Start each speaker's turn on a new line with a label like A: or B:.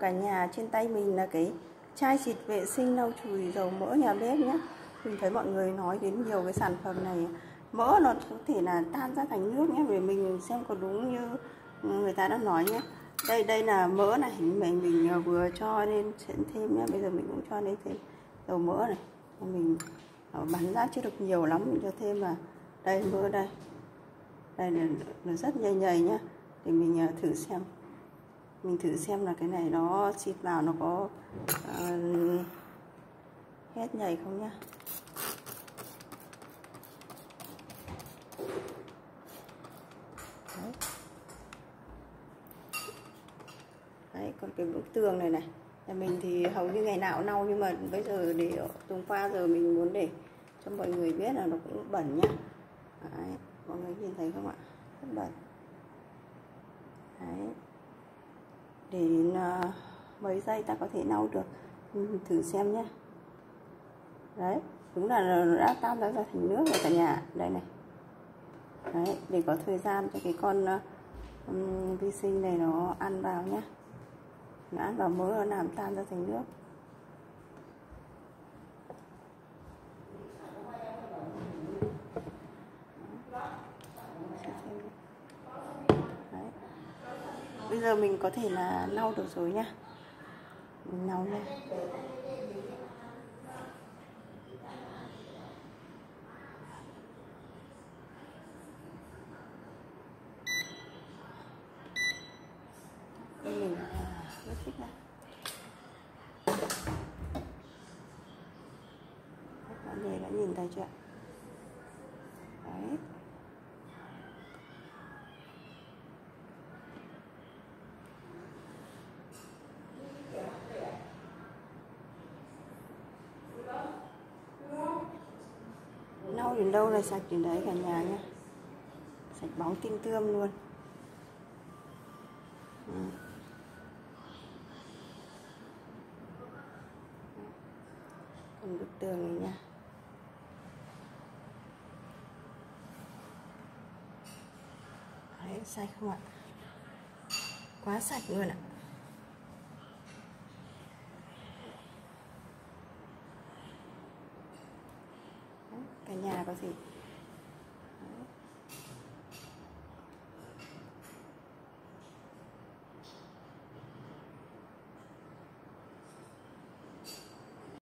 A: cả nhà trên tay mình là cái chai xịt vệ sinh lau chùi dầu mỡ nhà bếp nhé. Mình thấy mọi người nói đến nhiều cái sản phẩm này, mỡ nó có thể là tan ra thành nước nhé, để mình xem có đúng như người ta đã nói nhé. Đây đây là mỡ này, mình mình à, vừa cho lên thêm nhé, bây giờ mình cũng cho lên thêm dầu mỡ này. Mình à, bắn ra chưa được nhiều lắm, mình cho thêm là đây, mỡ đây. Đây là nó rất nhầy nhầy nhá để mình à, thử xem mình thử xem là cái này nó xịt vào nó có uh, hết nhảy không nhá. Đấy. Đấy, còn cái bức tường này này. Nhà mình thì hầu như ngày nào lau nhưng mà bây giờ để tuần qua giờ mình muốn để cho mọi người biết là nó cũng bẩn nhá. Đấy, mọi người nhìn thấy không ạ? Rất bẩn. Đấy để ờ, mấy giây ta có thể nấu được. Ừ, thử xem nhé đấy đúng là đã tan ra ra thành nước rồi cả nhà. Đây này. Đấy để có thời gian cho cái con um, vi sinh này nó ăn vào nhé nó ăn vào mỡ nó làm tan ra thành nước. Bây giờ mình có thể là lau được rồi nha. Mình lau nha. Mình à, rất thích này các bạn người đã nhìn thấy chưa ạ? Đấy lau đến đâu là sạch đến đấy cả nhà nhé sạch bóng tinh tươm luôn. Ừ. còn bức tường này nha đấy, sạch không ạ? Quá sạch luôn ạ. Cả nhà có thể